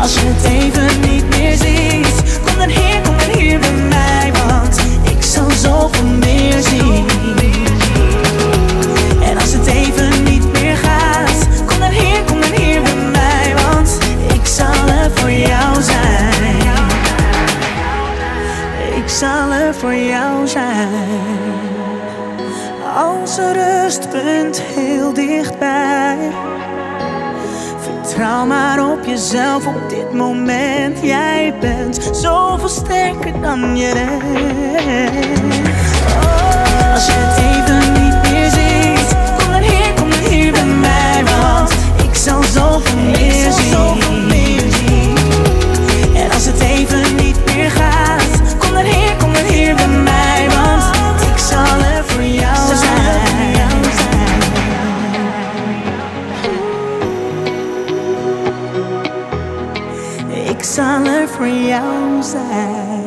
Als je het even niet meer ziet, kom dan hier, kom dan hier bij mij, want ik zal zoveel meer zien. En als het even niet meer gaat, kom dan hier, kom dan hier bij mij, want ik zal er voor jou zijn. Ik zal er voor jou zijn. Als rustpunt heel dichtbij. Vertrouw maar op jezelf op dit moment. Jij bent zoveel sterker dan je denkt. Ik zal er voor jou zijn.